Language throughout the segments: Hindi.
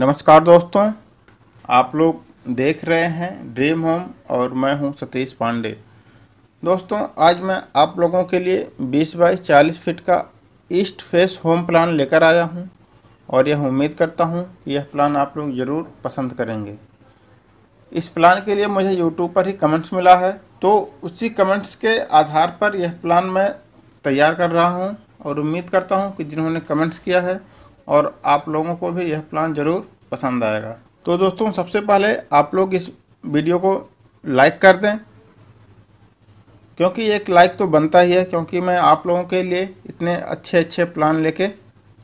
नमस्कार दोस्तों, आप लोग देख रहे हैं ड्रीम होम और मैं हूँ सतीश पांडे। दोस्तों, आज मैं आप लोगों के लिए 20 बाई 40 फीट का ईस्ट फेस होम प्लान लेकर आया हूँ और यह उम्मीद करता हूँ कि यह प्लान आप लोग ज़रूर पसंद करेंगे। इस प्लान के लिए मुझे यूट्यूब पर ही कमेंट्स मिला है तो उसी कमेंट्स के आधार पर यह प्लान मैं तैयार कर रहा हूँ और उम्मीद करता हूँ कि जिन्होंने कमेंट्स किया है और आप लोगों को भी यह प्लान ज़रूर पसंद आएगा। तो दोस्तों, सबसे पहले आप लोग इस वीडियो को लाइक कर दें, क्योंकि एक लाइक तो बनता ही है, क्योंकि मैं आप लोगों के लिए इतने अच्छे अच्छे प्लान लेके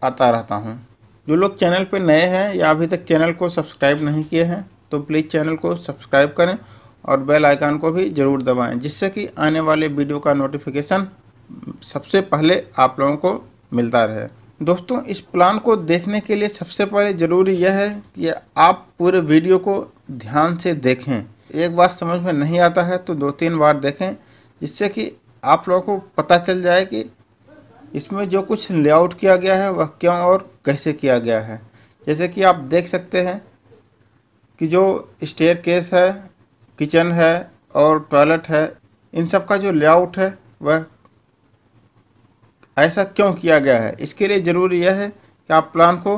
आता रहता हूँ। जो लोग चैनल पर नए हैं या अभी तक चैनल को सब्सक्राइब नहीं किए हैं तो प्लीज़ चैनल को सब्सक्राइब करें और बेल आइकन को भी ज़रूर दबाएँ, जिससे कि आने वाले वीडियो का नोटिफिकेशन सबसे पहले आप लोगों को मिलता रहे। दोस्तों, इस प्लान को देखने के लिए सबसे पहले ज़रूरी यह है कि आप पूरे वीडियो को ध्यान से देखें। एक बार समझ में नहीं आता है तो दो तीन बार देखें, जिससे कि आप लोगों को पता चल जाए कि इसमें जो कुछ लेआउट किया गया है, वह क्यों और कैसे किया गया है। जैसे कि आप देख सकते हैं कि जो स्टेयर केस है किचन है और टॉयलेट है, इन सब का जो लेआउट है, वह ऐसा क्यों किया गया है? इसके लिए ज़रूरी यह है कि आप प्लान को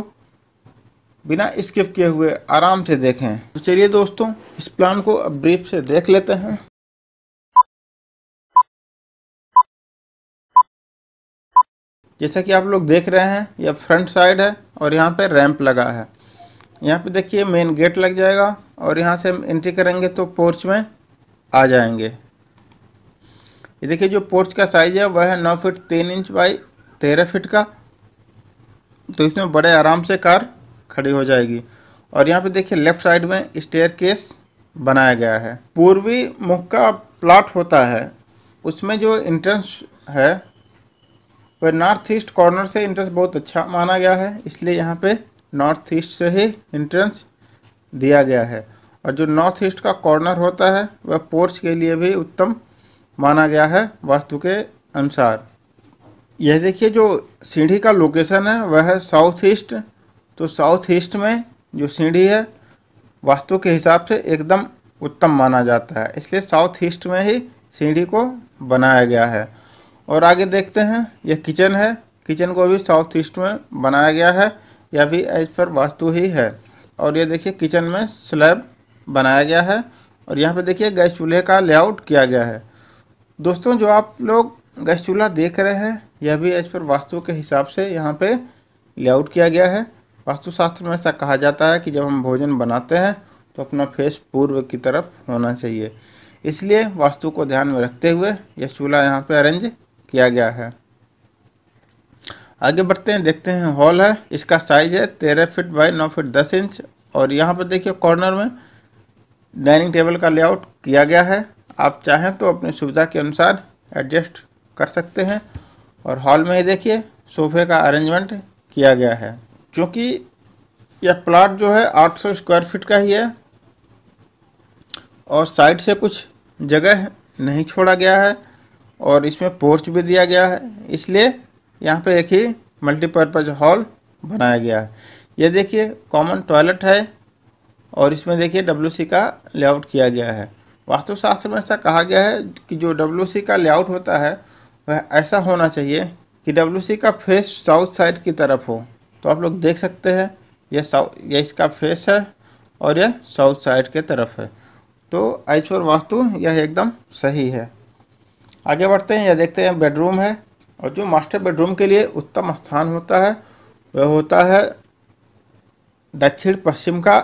बिना स्किप किए हुए आराम से देखें। तो चलिए दोस्तों, इस प्लान को अब ब्रीफ से देख लेते हैं। जैसा कि आप लोग देख रहे हैं, यह फ्रंट साइड है और यहाँ पे रैंप लगा है। यहाँ पे देखिए मेन गेट लग जाएगा और यहाँ से हम एंट्री करेंगे तो पोर्च में आ जाएँगे। ये देखिए जो पोर्च का साइज़ है, वह है नौ फिट तीन इंच बाई तेरह फिट का। तो इसमें बड़े आराम से कार खड़ी हो जाएगी। और यहाँ पे देखिए लेफ़्ट साइड में स्टेयर केस बनाया गया है। पूर्वी मुख का प्लाट होता है। उसमें जो इंट्रेंस है, वह नॉर्थ ईस्ट कॉर्नर से इंट्रेंस बहुत अच्छा माना गया है। इसलिए यहाँ पे नॉर्थ ईस्ट से ही इंट्रेंस दिया गया है। और जो नॉर्थ ईस्ट का कॉर्नर होता है, वह पोर्च के लिए भी उत्तम माना गया है वास्तु के अनुसार। यह देखिए जो सीढ़ी का लोकेशन है, वह है साउथ ईस्ट तो साउथ ईस्ट में जो सीढ़ी है, वास्तु के हिसाब से एकदम उत्तम माना जाता है। इसलिए साउथ ईस्ट में ही सीढ़ी को बनाया गया है। और आगे देखते हैं, यह किचन है। किचन को भी साउथ ईस्ट में बनाया गया है, यह भी एज पर वास्तु ही है। और ये देखिए किचन में स्लैब बनाया गया है। और यहाँ पे देखिए गैस चूल्हे का लेआउट किया गया है। दोस्तों, जो आप लोग गैस चूल्हा देख रहे हैं, यह भी एज पर वास्तु के हिसाब से यहाँ पे लेआउट किया गया है। वास्तुशास्त्र में ऐसा कहा जाता है कि जब हम भोजन बनाते हैं तो अपना फेस पूर्व की तरफ़ होना चाहिए। इसलिए वास्तु को ध्यान में रखते हुए यह चूल्हा यहाँ पे अरेंज किया गया है। आगे बढ़ते हैं, देखते हैं हॉल है। इसका साइज़ है तेरह फीट बाई नौ फीट दस इंच और यहाँ पर देखिए कॉर्नर में डाइनिंग टेबल का लेआउट किया गया है। आप चाहें तो अपनी सुविधा के अनुसार एडजस्ट कर सकते हैं। और हॉल में ही देखिए, सोफे का अरेंजमेंट किया गया है। क्योंकि यह प्लाट जो है 800 स्क्वायर फीट का ही है और साइड से कुछ जगह नहीं छोड़ा गया है और इसमें पोर्च भी दिया गया है। इसलिए यहाँ पे एक ही मल्टीपर्पज़ हॉल बनाया गया है। ये देखिए कॉमन टॉयलेट है और इसमें देखिए डब्ल्यूसी का लेआउट किया गया है। वास्तुशास्त्र में ऐसा कहा गया है कि जो डब्ल्यूसी का लेआउट होता है, वह ऐसा होना चाहिए कि डब्ल्यूसी का फेस साउथ साइड की तरफ़ हो। तो आप लोग देख सकते हैं, यह साउथ यह इसका फेस है और यह साउथ साइड के तरफ़ है। तो आइचोर वास्तु, यह एकदम सही है। आगे बढ़ते हैं, यह देखते हैं बेडरूम है और जो मास्टर बेडरूम के लिए उत्तम स्थान होता है, वह होता है दक्षिण पश्चिम का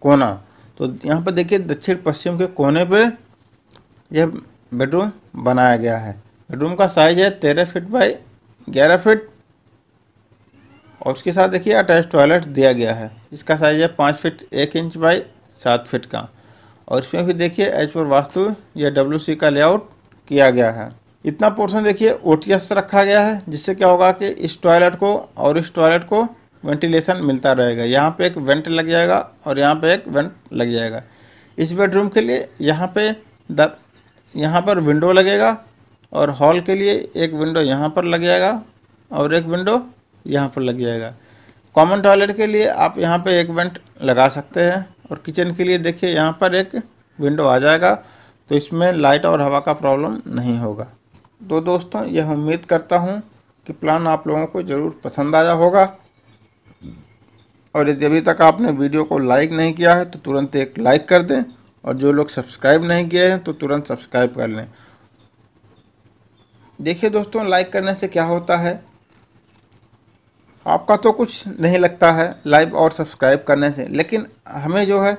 कोना। तो यहाँ पर देखिए दक्षिण पश्चिम के कोने पे यह बेडरूम बनाया गया है। बेडरूम का साइज़ है तेरह फीट बाई ग्यारह फीट और उसके साथ देखिए अटैच टॉयलेट दिया गया है। इसका साइज़ है पाँच फीट एक इंच बाई सात फीट का। और इसमें भी देखिए एच पर वास्तु या डब्ल्यू सी का लेआउट किया गया है। इतना पोर्शन देखिए ओटीएस रखा गया है, जिससे क्या होगा कि इस टॉयलेट को और इस टॉयलेट को वेंटिलेशन मिलता रहेगा। यहाँ पे एक वेंट लग जाएगा और यहाँ पे एक वेंट लग जाएगा। इस बेडरूम के लिए यहाँ पे दर यहाँ पर विंडो लगेगा और हॉल के लिए एक विंडो यहाँ पर लग जाएगा और एक विंडो यहाँ पर लग जाएगा। कॉमन टॉयलेट के लिए आप यहाँ पे एक वेंट लगा सकते हैं और किचन के लिए देखिए यहाँ पर एक विंडो आ जाएगा तो इसमें लाइट और हवा का प्रॉब्लम नहीं होगा। तो दोस्तों, यह उम्मीद करता हूँ कि प्लान आप लोगों को ज़रूर पसंद आया होगा। और यदि अभी तक आपने वीडियो को लाइक नहीं किया है तो तुरंत एक लाइक कर दें और जो लोग सब्सक्राइब नहीं किए हैं तो तुरंत सब्सक्राइब कर लें। देखिए दोस्तों, लाइक करने से क्या होता है? आपका तो कुछ नहीं लगता है लाइव और सब्सक्राइब करने से, लेकिन हमें जो है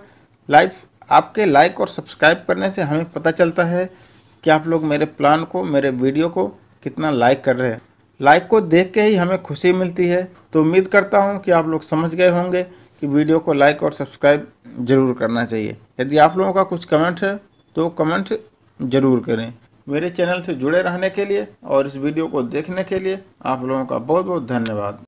लाइव, आपके लाइक और सब्सक्राइब करने से हमें पता चलता है कि आप लोग मेरे प्लान को, मेरे वीडियो को कितना लाइक कर रहे हैं। लाइक को देख के ही हमें खुशी मिलती है। तो उम्मीद करता हूँ कि आप लोग समझ गए होंगे कि वीडियो को लाइक और सब्सक्राइब ज़रूर करना चाहिए। यदि आप लोगों का कुछ कमेंट है तो कमेंट ज़रूर करें। मेरे चैनल से जुड़े रहने के लिए और इस वीडियो को देखने के लिए आप लोगों का बहुत बहुत धन्यवाद।